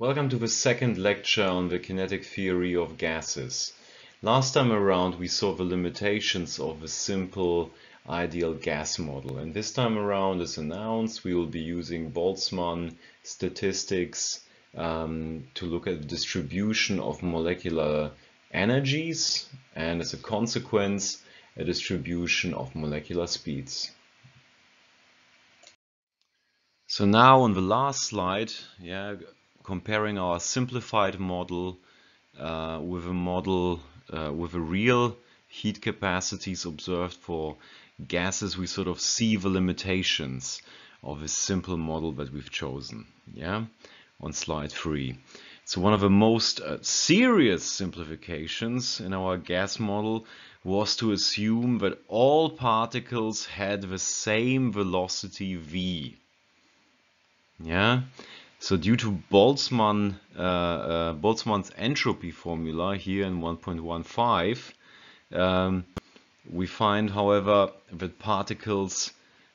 Welcome to the second lecture on the kinetic theory of gases. Last time around we saw the limitations of a simple ideal gas model and this time around as announced we will be using Boltzmann statistics um, to look at the distribution of molecular energies and as a consequence a distribution of molecular speeds. So now on the last slide, yeah, comparing our simplified model uh, with a model uh, with a real heat capacities observed for gases, we sort of see the limitations of this simple model that we've chosen. Yeah, on slide three. So one of the most uh, serious simplifications in our gas model was to assume that all particles had the same velocity v. Yeah, so due to Boltzmann, uh, uh, Boltzmann's entropy formula here in 1.15, um, we find, however, that particles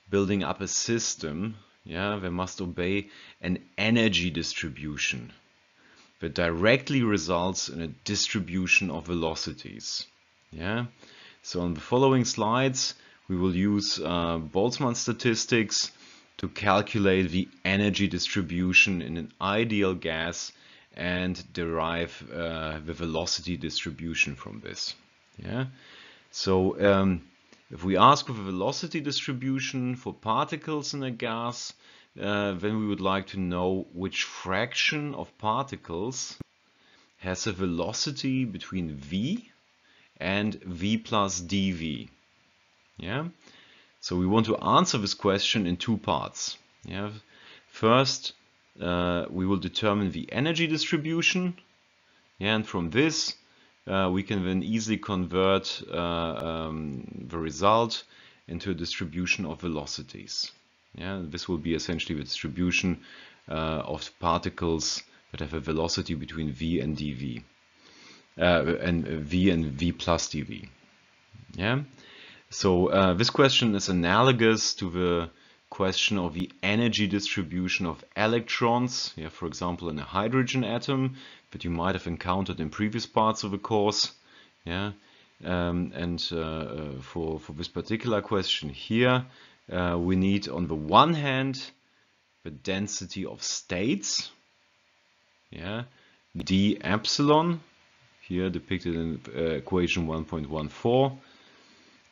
building up a system, yeah, they must obey an energy distribution that directly results in a distribution of velocities. Yeah. So on the following slides, we will use uh, Boltzmann statistics to calculate the energy distribution in an ideal gas and derive uh, the velocity distribution from this. Yeah. So um, if we ask for the velocity distribution for particles in a gas, uh, then we would like to know which fraction of particles has a velocity between v and v plus dv. Yeah. So we want to answer this question in two parts. Yeah. First, uh, we will determine the energy distribution. Yeah, and from this, uh, we can then easily convert uh, um, the result into a distribution of velocities. Yeah, this will be essentially the distribution uh, of particles that have a velocity between v and dv, uh, and v and v plus dv. Yeah. So uh, this question is analogous to the question of the energy distribution of electrons, yeah, for example, in a hydrogen atom that you might have encountered in previous parts of the course. Yeah, um, and uh, uh for, for this particular question here, uh, we need on the one hand the density of states, yeah, d epsilon, here depicted in uh, equation 1.14,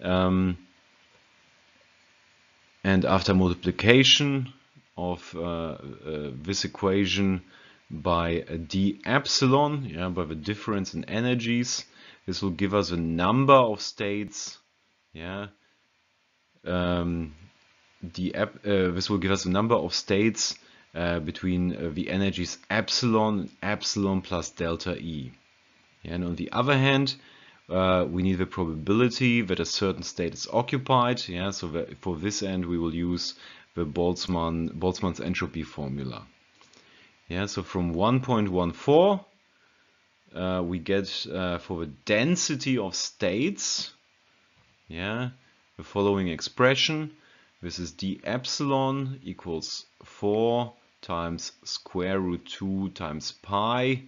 um, and after multiplication of uh, uh, this equation by d epsilon, yeah, by the difference in energies, this will give us a number of states, yeah. Um, the uh, this will give us a number of states uh, between uh, the energies epsilon and epsilon plus delta E. Yeah, and on the other hand, uh, we need the probability that a certain state is occupied. Yeah, so for this end we will use the Boltzmann Boltzmann's entropy formula. Yeah, so from 1.14 uh, we get uh, for the density of states, yeah, the following expression. This is d epsilon equals 4 times square root 2 times pi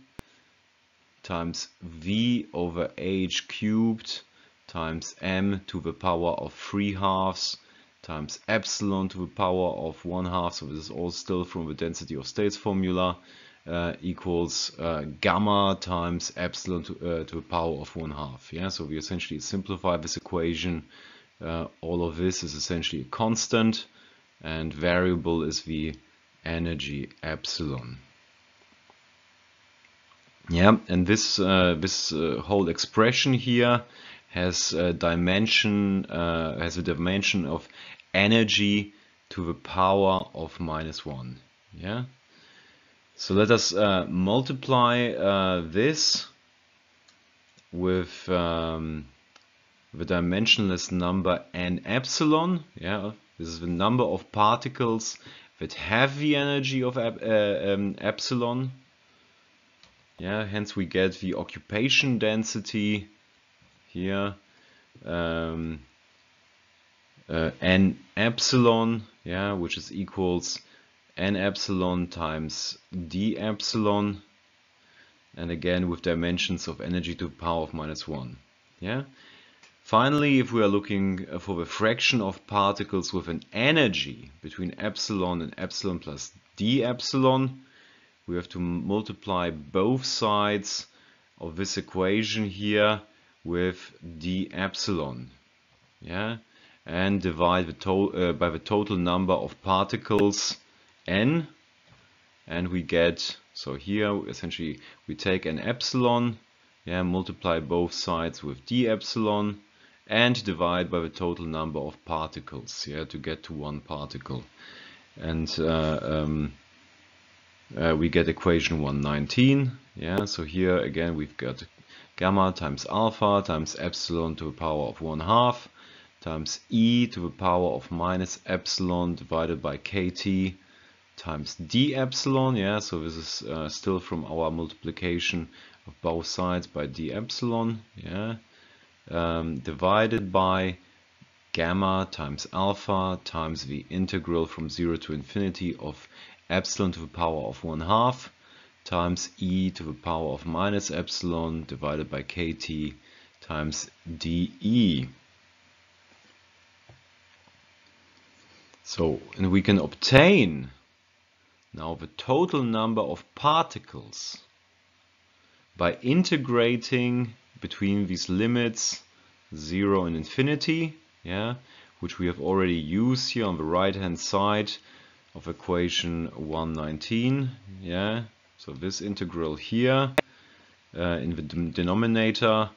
times v over h cubed times m to the power of 3 halves times epsilon to the power of 1 half, so this is all still from the density of states formula, uh, equals uh, gamma times epsilon to, uh, to the power of 1 half. Yeah, so we essentially simplify this equation. Uh, all of this is essentially a constant and variable is the energy epsilon. Yeah, and this uh, this uh, whole expression here has a dimension uh, has a dimension of energy to the power of minus one. Yeah. So let us uh, multiply uh, this with um, the dimensionless number n epsilon. Yeah, this is the number of particles that have the energy of uh, um, epsilon yeah, hence we get the occupation density here, um, uh, n epsilon, yeah, which is equals n epsilon times d epsilon and again with dimensions of energy to the power of minus 1 yeah. Finally if we are looking for the fraction of particles with an energy between epsilon and epsilon plus d epsilon we have to multiply both sides of this equation here with d epsilon yeah and divide the uh, by the total number of particles n and we get so here essentially we take an epsilon yeah multiply both sides with d epsilon and divide by the total number of particles yeah to get to one particle. And uh, um, uh, we get equation 119 yeah so here again we've got gamma times alpha times epsilon to the power of 1 half times e to the power of minus epsilon divided by kt times d epsilon. Yeah so this is uh, still from our multiplication of both sides by d epsilon. Yeah um, divided by gamma times alpha times the integral from 0 to infinity of epsilon to the power of 1 half times e to the power of minus epsilon divided by kt times dE. So, and we can obtain now the total number of particles by integrating between these limits 0 and infinity, yeah, which we have already used here on the right hand side of equation 119, yeah. So this integral here uh, in the denominator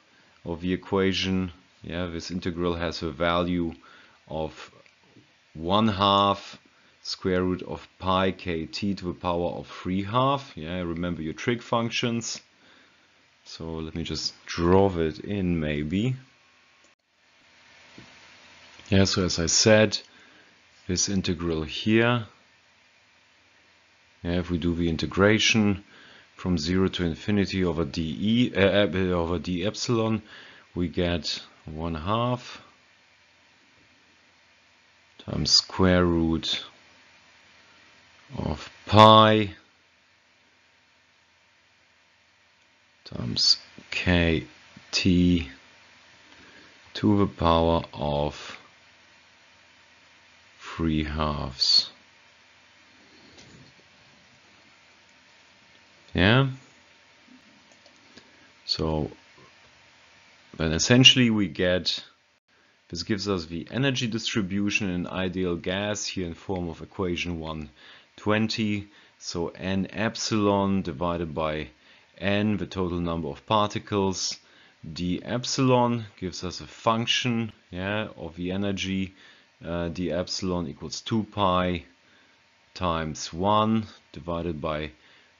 of the equation, yeah, this integral has a value of 1 half square root of pi kt to the power of 3 half. Yeah, remember your trig functions. So let me just draw it in maybe. Yeah, so as I said, this integral here, if we do the integration from 0 to infinity over dE uh, uh over d epsilon, we get 1 half times square root of pi times kt to the power of 3 halves. Yeah. So then essentially we get this gives us the energy distribution in ideal gas here in form of equation 120. So n epsilon divided by n, the total number of particles. d epsilon gives us a function yeah, of the energy. Uh, d epsilon equals 2 pi times 1 divided by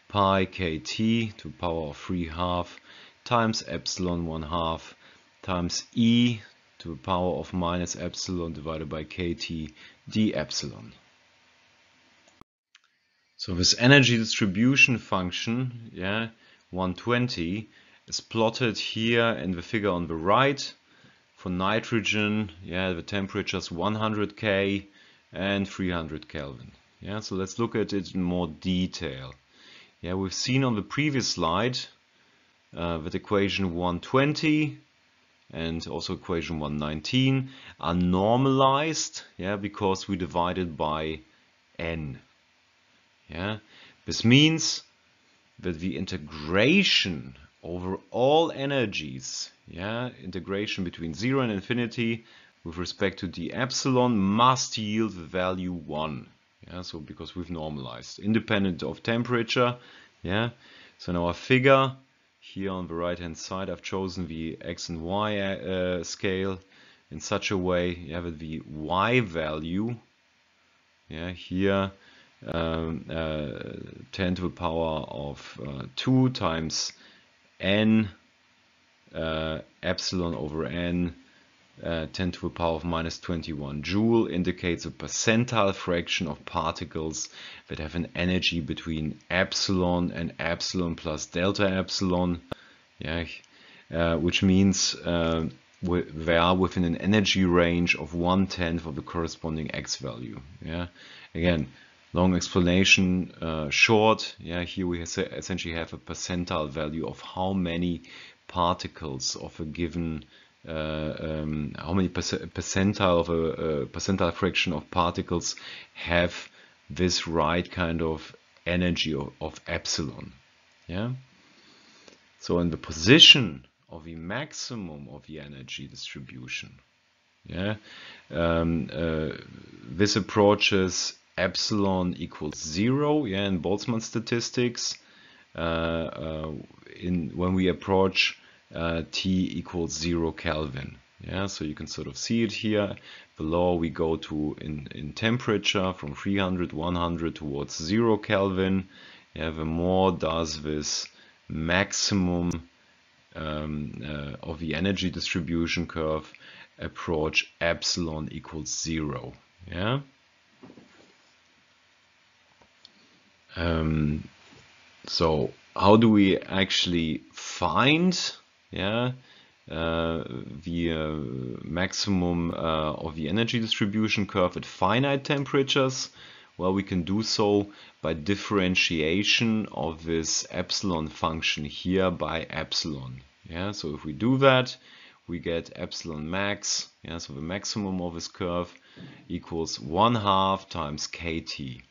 pi kt to power of 3 half times epsilon 1 half times e to the power of minus epsilon divided by kt d epsilon. So this energy distribution function, yeah, 120, is plotted here in the figure on the right. For nitrogen, yeah, the temperature is 100 K and 300 Kelvin. Yeah, so let's look at it in more detail. Yeah, we've seen on the previous slide uh, that equation 120 and also equation 119 are normalized yeah because we divided by n. Yeah this means that the integration over all energies yeah integration between 0 and infinity with respect to the epsilon must yield the value 1 yeah so because we've normalized. Independent of temperature yeah. So in our figure here on the right hand side I've chosen the x and y uh, scale in such a way you have the y value yeah here um, uh, 10 to the power of uh, 2 times n uh, epsilon over n uh, 10 to the power of minus 21 joule indicates a percentile fraction of particles that have an energy between epsilon and epsilon plus delta epsilon. Yeah uh, which means uh, they are within an energy range of one tenth of the corresponding x value. Yeah again long explanation uh, short, yeah, here we essentially have a percentile value of how many particles of a given um, how many percentile of a, a, percentile fraction of particles have this right kind of energy of, of epsilon yeah? So in the position of the maximum of the energy distribution yeah um, uh, this approaches epsilon equals zero yeah in Boltzmann statistics uh, uh, in when we approach uh, T equals zero Kelvin. Yeah so you can sort of see it here. Below we go to in in temperature from 300 100 towards zero Kelvin. Yeah the more does this maximum um, uh, of the energy distribution curve approach epsilon equals zero. Yeah? Um, so how do we actually find yeah uh, the uh, maximum uh, of the energy distribution curve at finite temperatures? Well, we can do so by differentiation of this epsilon function here by epsilon. Yeah, so if we do that, we get epsilon max, yeah, so the maximum of this curve equals 1 half times kt.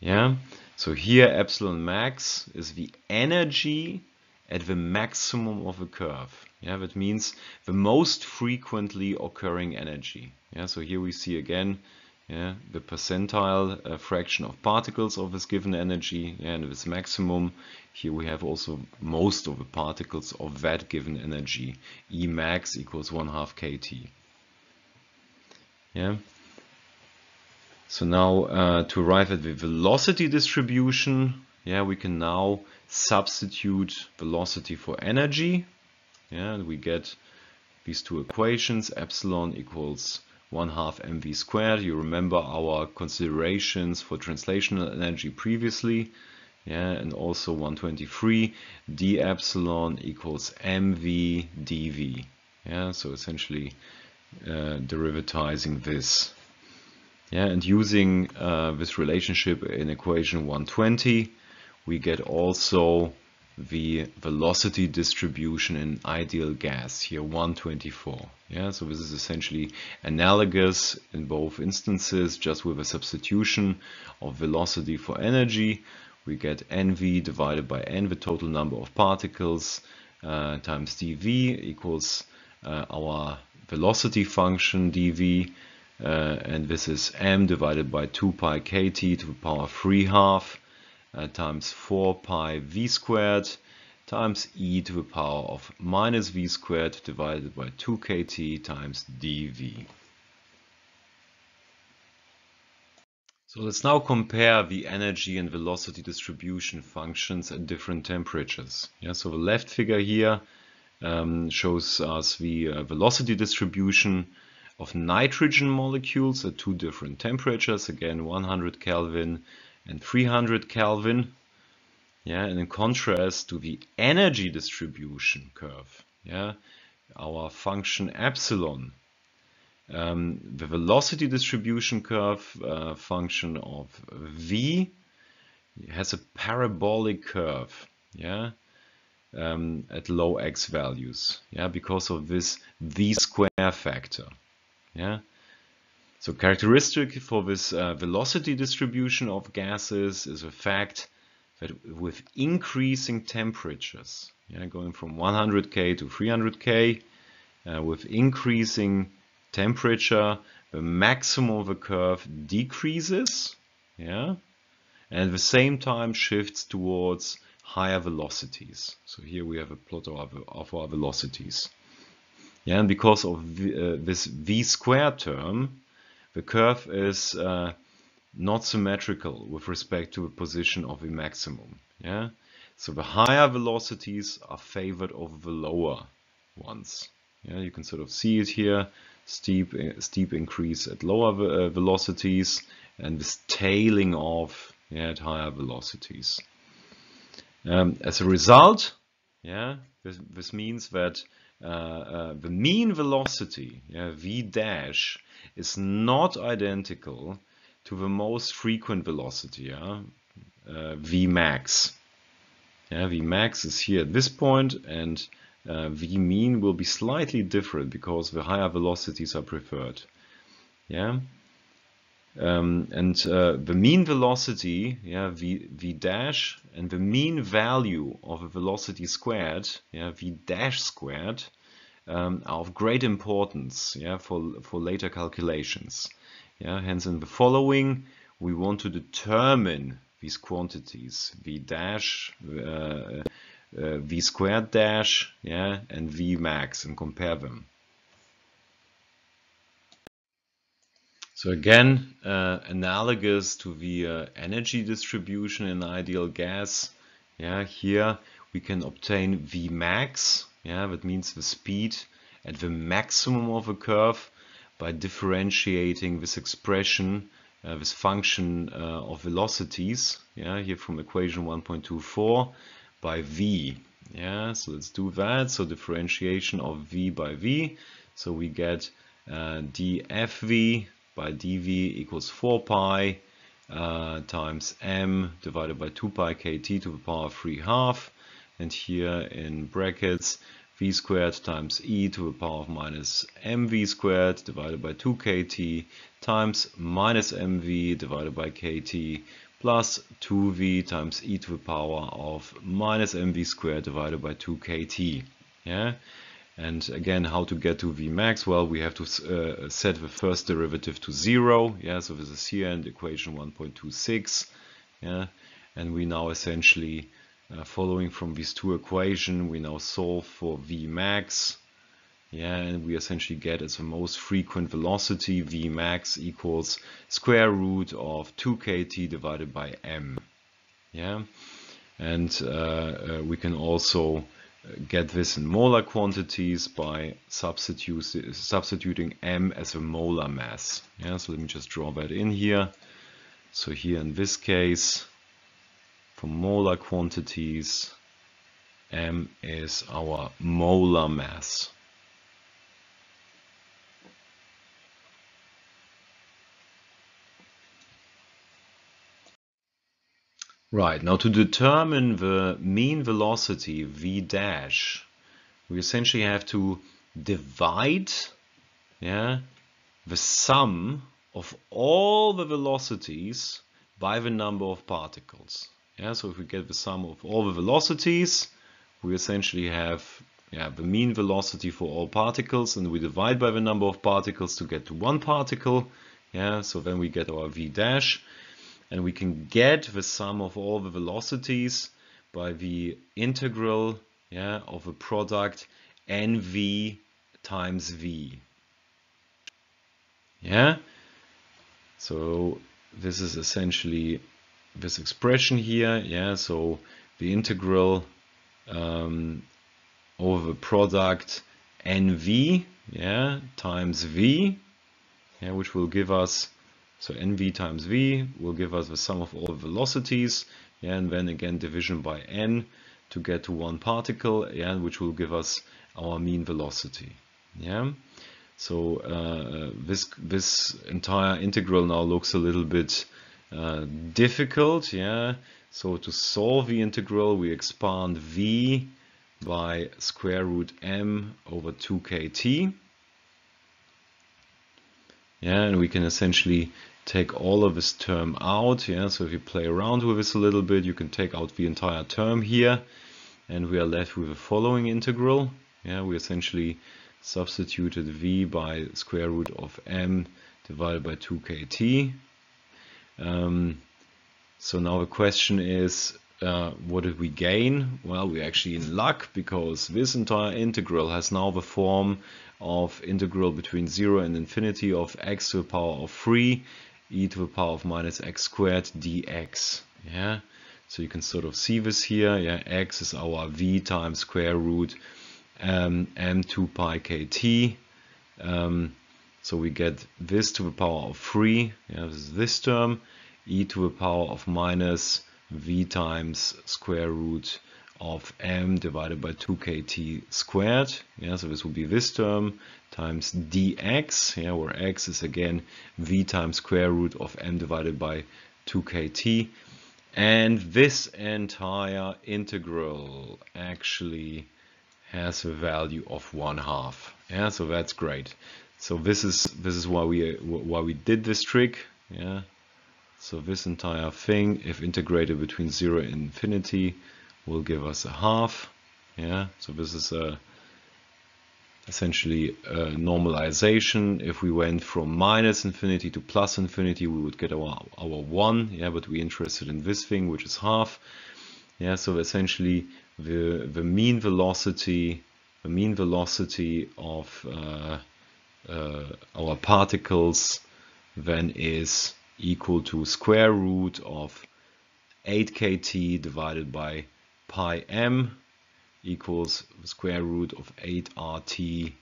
Yeah, so here epsilon max is the energy at the maximum of a curve. Yeah, that means the most frequently occurring energy. Yeah, so here we see again yeah, the percentile uh, fraction of particles of this given energy yeah, and this maximum. Here we have also most of the particles of that given energy. E max equals 1 half kT. Yeah, so now uh, to arrive at the velocity distribution, yeah, we can now substitute velocity for energy. Yeah, and we get these two equations, epsilon equals 1 half mv squared. You remember our considerations for translational energy previously. Yeah, and also 123 d epsilon equals mv dv. Yeah, so essentially uh, derivatizing this yeah, and using uh, this relationship in equation 120, we get also the velocity distribution in ideal gas here 124 yeah so this is essentially analogous in both instances just with a substitution of velocity for energy. We get nv divided by n the total number of particles uh, times dv equals uh, our velocity function dv uh, and this is m divided by 2 pi kt to the power 3 half uh, times 4 pi v squared times e to the power of minus v squared divided by 2 kt times dv. So let's now compare the energy and velocity distribution functions at different temperatures. Yeah, so the left figure here um, shows us the uh, velocity distribution of nitrogen molecules at two different temperatures, again 100 Kelvin and 300 Kelvin. Yeah, and in contrast to the energy distribution curve, yeah, our function epsilon, um, the velocity distribution curve uh, function of v has a parabolic curve, yeah, um, at low x values, yeah, because of this v square factor. Yeah. So characteristic for this uh, velocity distribution of gases is the fact that with increasing temperatures, yeah, going from 100K to 300K, uh, with increasing temperature, the maximum of the curve decreases, yeah, and at the same time shifts towards higher velocities. So here we have a plot of our, of our velocities. Yeah, and because of uh, this v squared term, the curve is uh, not symmetrical with respect to the position of the maximum. Yeah, so the higher velocities are favored over the lower ones. Yeah, you can sort of see it here, steep uh, steep increase at lower uh, velocities and this tailing off yeah, at higher velocities. Um, as a result, yeah, this, this means that the mean velocity, yeah, v dash, is not identical to the most frequent velocity, yeah? uh, v max. Yeah, v max is here at this point, and uh, v mean will be slightly different because the higher velocities are preferred. Yeah, um, and uh, the mean velocity, yeah, v, v dash, and the mean value of a velocity squared, yeah, v dash squared, um, are of great importance, yeah, for for later calculations. Yeah, hence in the following, we want to determine these quantities, v dash, uh, uh, v squared dash, yeah, and v max, and compare them. So again, uh, analogous to the uh, energy distribution in ideal gas, yeah, here we can obtain V max, yeah, that means the speed at the maximum of a curve by differentiating this expression, uh, this function uh, of velocities, yeah, here from equation 1.24 by V, yeah, so let's do that. So differentiation of V by V, so we get uh, dfv by dv equals 4 pi uh, times m divided by 2 pi kt to the power of 3 half. And here in brackets v squared times e to the power of minus mv squared divided by 2 kt times minus mv divided by kt plus 2v times e to the power of minus mv squared divided by 2 kt yeah and again, how to get to Vmax? Well, we have to uh, set the first derivative to zero. Yeah, so this is here and equation 1.26. Yeah, and we now essentially, uh, following from these two equations, we now solve for Vmax. Yeah, and we essentially get as the most frequent velocity Vmax equals square root of 2 kt divided by m. Yeah, and uh, uh we can also get this in molar quantities by substituting m as a molar mass. Yeah, so let me just draw that in here. So here in this case, for molar quantities, m is our molar mass. Right, now to determine the mean velocity v dash, we essentially have to divide yeah, the sum of all the velocities by the number of particles. Yeah, so if we get the sum of all the velocities, we essentially have yeah, the mean velocity for all particles and we divide by the number of particles to get to one particle. Yeah, so then we get our v dash and we can get the sum of all the velocities by the integral yeah, of a product nv times v. Yeah, so this is essentially this expression here. Yeah, so the integral um, over the product nv yeah, times v, yeah, which will give us so nv times v will give us the sum of all velocities, yeah, and then again division by n to get to one particle, yeah, which will give us our mean velocity. Yeah. So uh, this this entire integral now looks a little bit uh, difficult. Yeah. So to solve the integral, we expand v by square root m over 2kt. Yeah, and we can essentially take all of this term out. Yeah, so if you play around with this a little bit, you can take out the entire term here, and we are left with the following integral. Yeah, we essentially substituted v by square root of m divided by 2kt. Um, so now the question is, uh, what did we gain? Well, we're actually in luck because this entire integral has now the form of integral between 0 and infinity of x to the power of 3 e to the power of minus x squared dx. Yeah, so you can sort of see this here. Yeah, x is our v times square root um, m2 pi kt. Um, so we get this to the power of 3. Yeah, this is this term. e to the power of minus v times square root of m divided by 2kt squared. Yeah, so this will be this term times dx, yeah, where x is again v times square root of m divided by 2kt. And this entire integral actually has a value of one half. Yeah, so that's great. So this is this is why we why we did this trick. Yeah. So this entire thing, if integrated between zero and infinity, will give us a half. Yeah. So this is a essentially a normalization. If we went from minus infinity to plus infinity, we would get our, our 1. Yeah, but we're interested in this thing, which is half. Yeah, so essentially the, the mean velocity, the mean velocity of uh, uh, our particles then is equal to square root of 8 kt divided by pi m equals square root of 8 RT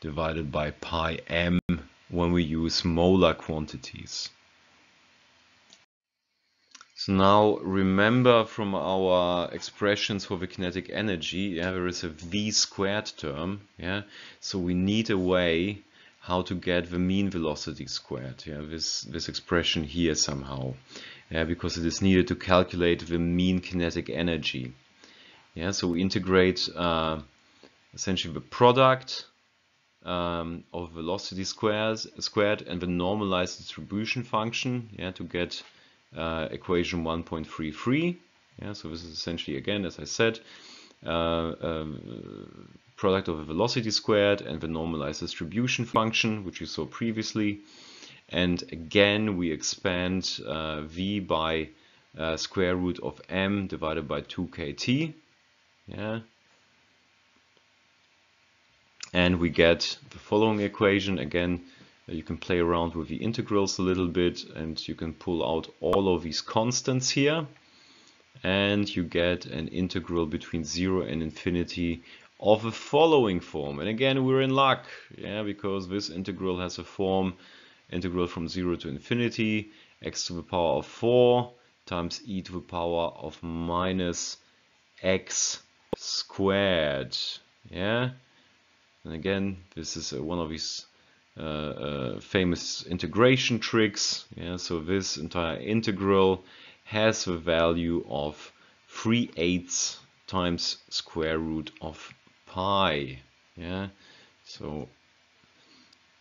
divided by pi m when we use molar quantities. So now remember from our expressions for the kinetic energy, yeah, there is a v squared term, yeah. So we need a way how to get the mean velocity squared, yeah, this this expression here somehow, yeah, because it is needed to calculate the mean kinetic energy. Yeah, so we integrate uh, essentially the product um, of velocity squares squared and the normalized distribution function yeah, to get uh, equation 1.33. Yeah, so this is essentially again, as I said, uh, um, product of the velocity squared and the normalized distribution function, which we saw previously. And again, we expand uh, v by uh, square root of m divided by 2kt yeah. And we get the following equation. Again uh, you can play around with the integrals a little bit and you can pull out all of these constants here. And you get an integral between 0 and infinity of the following form and again we're in luck yeah because this integral has a form integral from 0 to infinity x to the power of 4 times e to the power of minus x squared. Yeah, and again, this is uh, one of these uh, uh, famous integration tricks. Yeah, so this entire integral has a value of 3 eighths times square root of pi. Yeah, so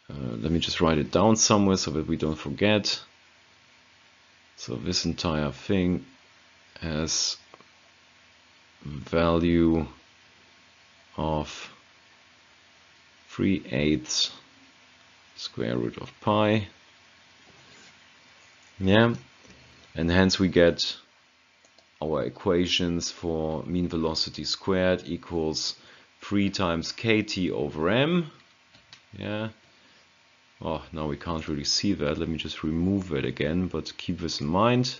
uh, let me just write it down somewhere so that we don't forget. So this entire thing has value of 3 eighths square root of pi. Yeah, and hence we get our equations for mean velocity squared equals 3 times kt over m. Yeah. Oh, now we can't really see that. Let me just remove it again, but keep this in mind.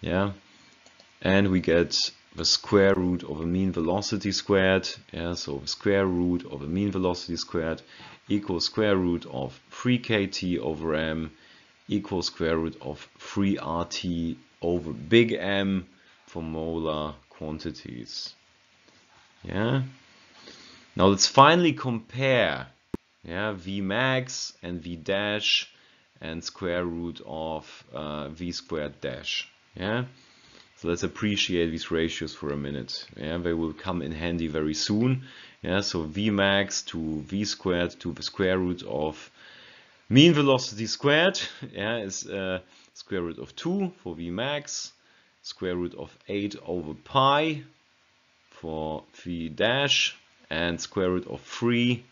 Yeah and we get the square root of a mean velocity squared. Yeah, so the square root of a mean velocity squared equals square root of 3 kt over m equals square root of 3 rt over big M for molar quantities. Yeah. Now let's finally compare yeah, V max and V dash and square root of uh, V squared dash. Yeah. So let's appreciate these ratios for a minute. Yeah, they will come in handy very soon. Yeah, so Vmax to V squared to the square root of mean velocity squared yeah, is uh, square root of 2 for Vmax, square root of 8 over pi for V dash, and square root of 3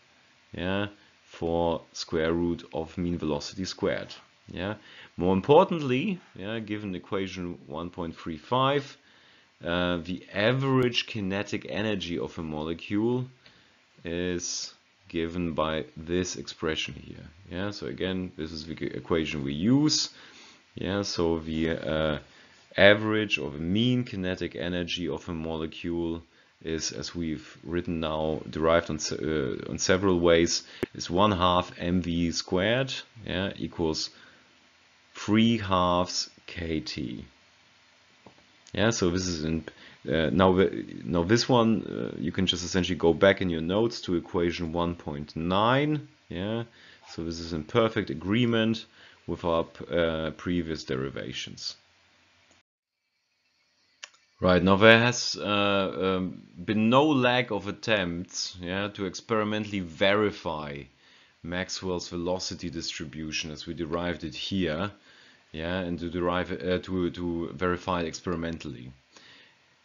yeah, for square root of mean velocity squared. Yeah. More importantly, yeah, given equation 1.35, uh, the average kinetic energy of a molecule is given by this expression here. Yeah, so again, this is the equation we use. Yeah, so the uh, average or the mean kinetic energy of a molecule is, as we've written now, derived on, uh, on several ways, is one half mv squared, yeah, equals 3 halves kt. Yeah, so this is in uh, now now this one uh, you can just essentially go back in your notes to equation 1.9. Yeah, so this is in perfect agreement with our uh, previous derivations. Right, now there has uh, um, been no lack of attempts yeah, to experimentally verify Maxwell's velocity distribution as we derived it here yeah, and to derive uh, to to verify it experimentally.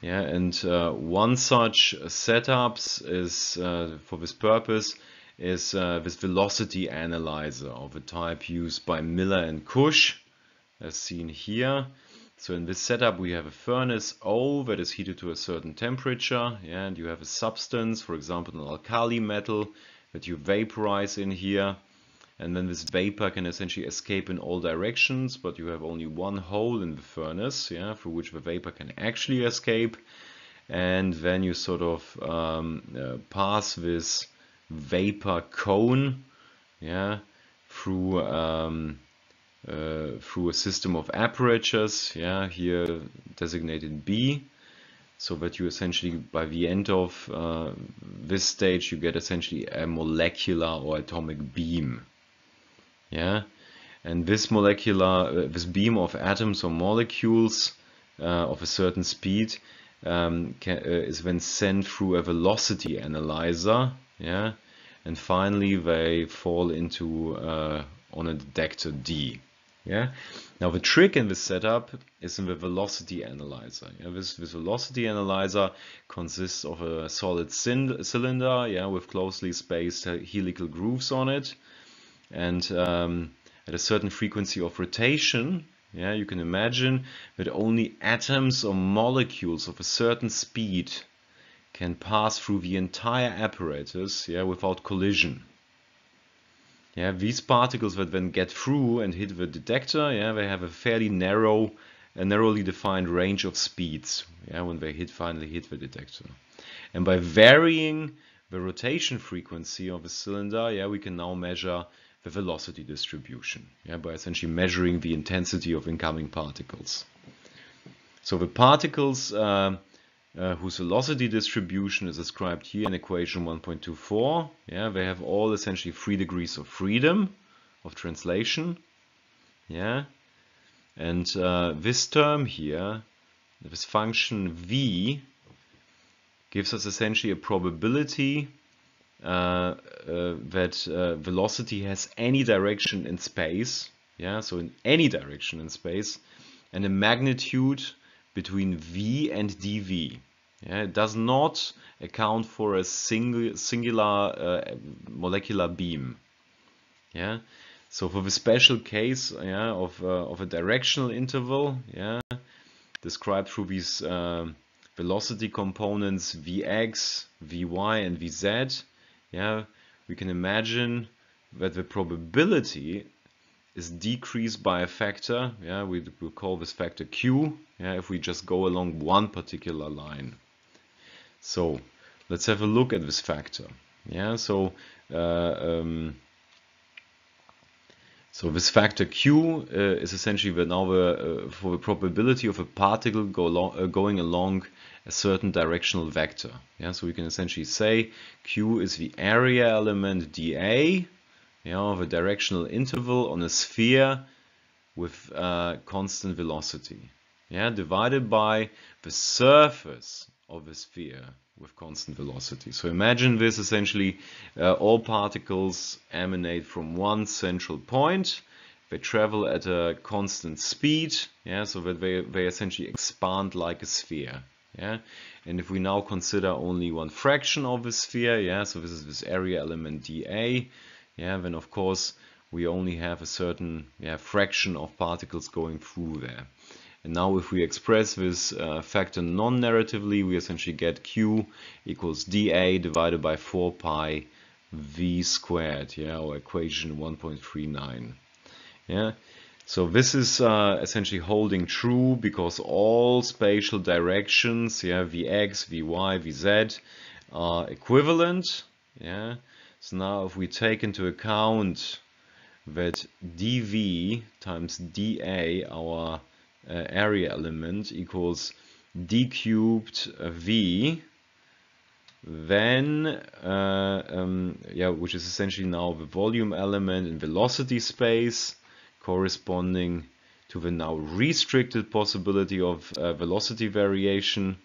Yeah, and uh, one such setups is uh, for this purpose is uh, this velocity analyzer of a type used by Miller and Kusch, as seen here. So in this setup we have a furnace O that is heated to a certain temperature, and you have a substance, for example an alkali metal, that you vaporize in here. And then this vapor can essentially escape in all directions but you have only one hole in the furnace yeah through which the vapor can actually escape. And then you sort of um, uh, pass this vapor cone yeah through um, uh, through a system of apertures yeah here designated B so that you essentially by the end of uh, this stage you get essentially a molecular or atomic beam yeah? And this molecular uh, this beam of atoms or molecules uh, of a certain speed um, can, uh, is then sent through a velocity analyzer yeah? And finally they fall into on a detector D yeah? Now the trick in this setup is in the velocity analyzer. Yeah? This, this velocity analyzer consists of a solid cylinder yeah with closely spaced helical grooves on it. And um, at a certain frequency of rotation yeah you can imagine that only atoms or molecules of a certain speed can pass through the entire apparatus yeah without collision yeah these particles that then get through and hit the detector yeah they have a fairly narrow a narrowly defined range of speeds yeah when they hit finally hit the detector and by varying the rotation frequency of a cylinder yeah we can now measure the velocity distribution yeah, by essentially measuring the intensity of incoming particles. So the particles uh, uh, whose velocity distribution is described here in equation 1.24, yeah, they have all essentially three degrees of freedom of translation. Yeah, and uh, this term here, this function v, gives us essentially a probability uh, uh, that uh, velocity has any direction in space, yeah, so in any direction in space, and a magnitude between v and dv. Yeah, it does not account for a single singular uh, molecular beam. Yeah, so for the special case yeah, of uh, of a directional interval, yeah, described through these uh, velocity components vx, vy, and vz, yeah, we can imagine that the probability is decreased by a factor. Yeah, we will call this factor q. Yeah, if we just go along one particular line. So let's have a look at this factor. Yeah, so uh, um, so this factor q uh, is essentially the now the, uh, for the probability of a particle go along, uh, going along a certain directional vector. Yeah, so we can essentially say q is the area element dA know, of a directional interval on a sphere with uh, constant velocity. Yeah, divided by the surface of a sphere with constant velocity. So imagine this essentially uh, all particles emanate from one central point. They travel at a constant speed, yeah, so that they, they essentially expand like a sphere yeah and if we now consider only one fraction of the sphere yeah so this is this area element dA yeah then of course we only have a certain yeah fraction of particles going through there and now if we express this uh, factor non-narratively we essentially get q equals dA divided by 4 pi v squared yeah or equation 1.39 yeah so this is uh, essentially holding true because all spatial directions, yeah, Vx, Vy, Vz are equivalent. Yeah. So now if we take into account that dV times dA, our uh, area element, equals d cubed v then uh, um, yeah which is essentially now the volume element in velocity space corresponding to the now restricted possibility of uh, velocity variation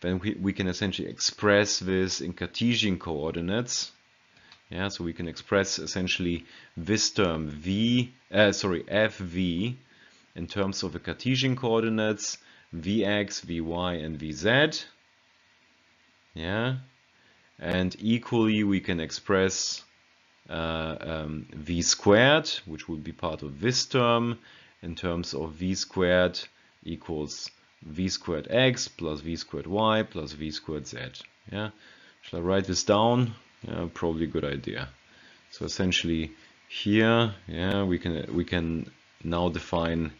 then we, we can essentially express this in Cartesian coordinates yeah so we can express essentially this term v uh, sorry fv in terms of the Cartesian coordinates vx vy and vz. Yeah and equally we can express uh, um, v squared which would be part of this term in terms of v squared equals v squared x plus v squared y plus v squared z. Yeah shall I write this down yeah probably a good idea so essentially here yeah we can we can now define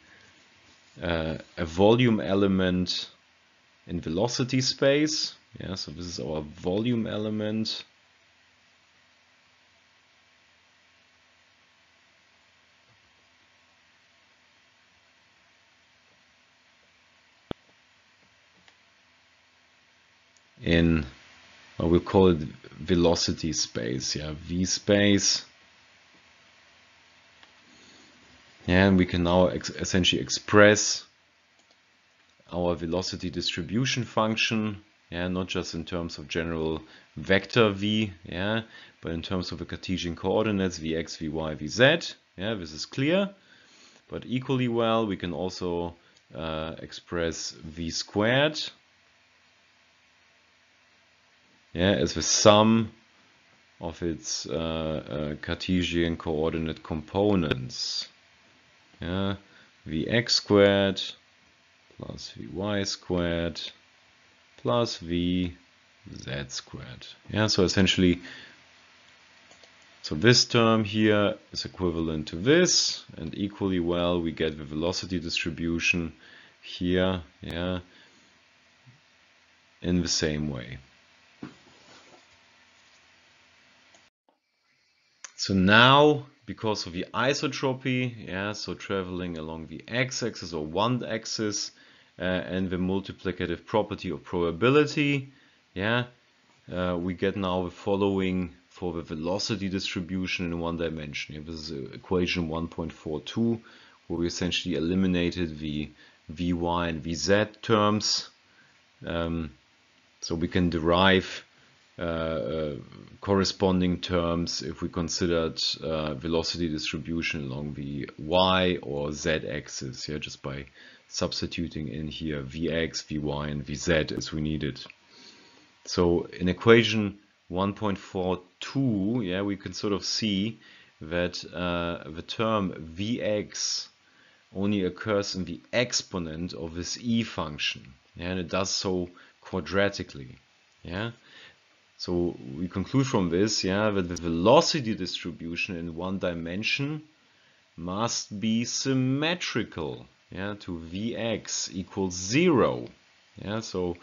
uh, a volume element in velocity space yeah, so this is our volume element. in we'll call it velocity space yeah v space and we can now ex essentially express our velocity distribution function yeah, not just in terms of general vector v, yeah, but in terms of the Cartesian coordinates vx, vy, vz. Yeah, this is clear. But equally well, we can also uh, express v squared yeah, as the sum of its uh, uh, Cartesian coordinate components. Yeah, vx squared plus vy squared plus v z squared. Yeah, so essentially, so this term here is equivalent to this, and equally well we get the velocity distribution here, yeah, in the same way. So now, because of the isotropy, yeah, so traveling along the x-axis or one axis, uh, and the multiplicative property of probability. Yeah, uh, we get now the following for the velocity distribution in one dimension. Yeah, this is equation 1.42 where we essentially eliminated the Vy and Vz terms. Um, so we can derive uh, uh, corresponding terms if we considered uh, velocity distribution along the y or z axis, yeah, just by substituting in here Vx, Vy, and Vz as we needed. So in equation 1.42, yeah, we can sort of see that uh, the term Vx only occurs in the exponent of this e function, yeah, and it does so quadratically. Yeah, so we conclude from this, yeah, that the velocity distribution in one dimension must be symmetrical yeah, to Vx equals zero. Yeah, so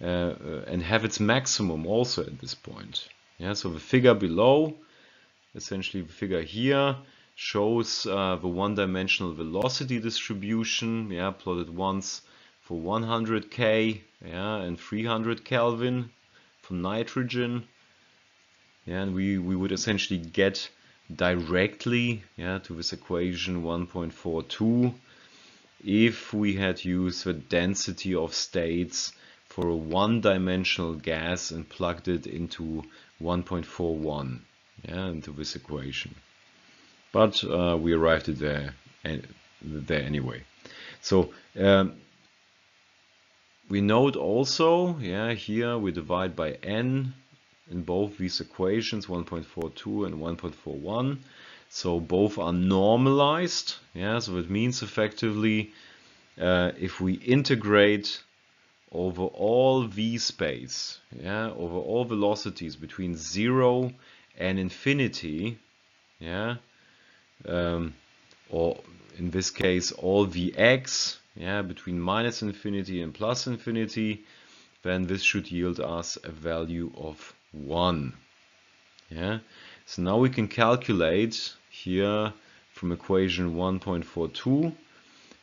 uh, and have its maximum also at this point. Yeah, so the figure below, essentially the figure here, shows uh, the one-dimensional velocity distribution. Yeah, plotted once for 100 K, yeah, and 300 Kelvin for nitrogen. Yeah, and we we would essentially get directly, yeah, to this equation 1.42 if we had used the density of states for a one-dimensional gas and plugged it into 1.41 yeah, into this equation. But uh, we arrived at there, there anyway. So um, we note also, yeah, here we divide by n in both these equations, 1.42 and 1.41. So both are normalized. Yeah, so it means effectively uh, if we integrate over all v space, yeah, over all velocities between zero and infinity, yeah, um, or in this case all vx, yeah, between minus infinity and plus infinity, then this should yield us a value of 1. Yeah, so now we can calculate here from equation 1.42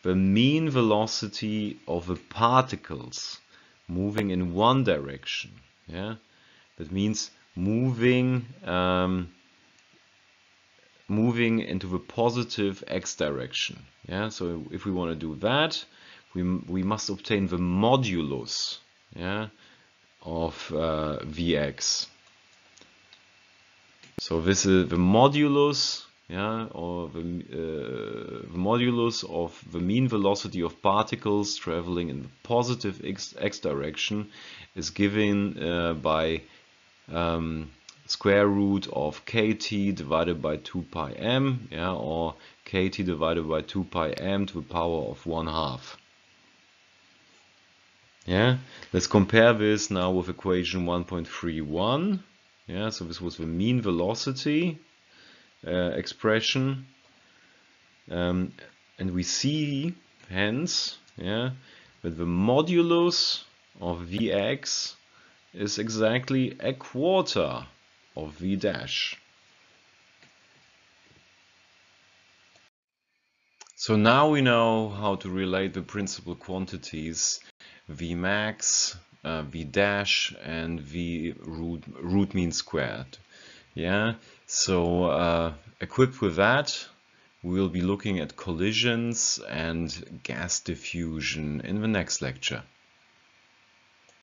the mean velocity of the particles moving in one direction. Yeah, that means moving um, moving into the positive x direction. Yeah, so if we want to do that, we we must obtain the modulus. Yeah, of uh, vx. So this is the modulus yeah, or the, uh, the, modulus of the mean velocity of particles traveling in the positive x, x direction is given uh, by um, square root of kt divided by 2 pi m, yeah, or kt divided by 2 pi m to the power of 1 half. Yeah, let's compare this now with equation 1.31. Yeah, so this was the mean velocity uh, expression. Um, and we see hence yeah, that the modulus of Vx is exactly a quarter of V dash. So now we know how to relate the principal quantities V max, uh, V dash and V root, root mean squared. Yeah, so uh, equipped with that, we will be looking at collisions and gas diffusion in the next lecture.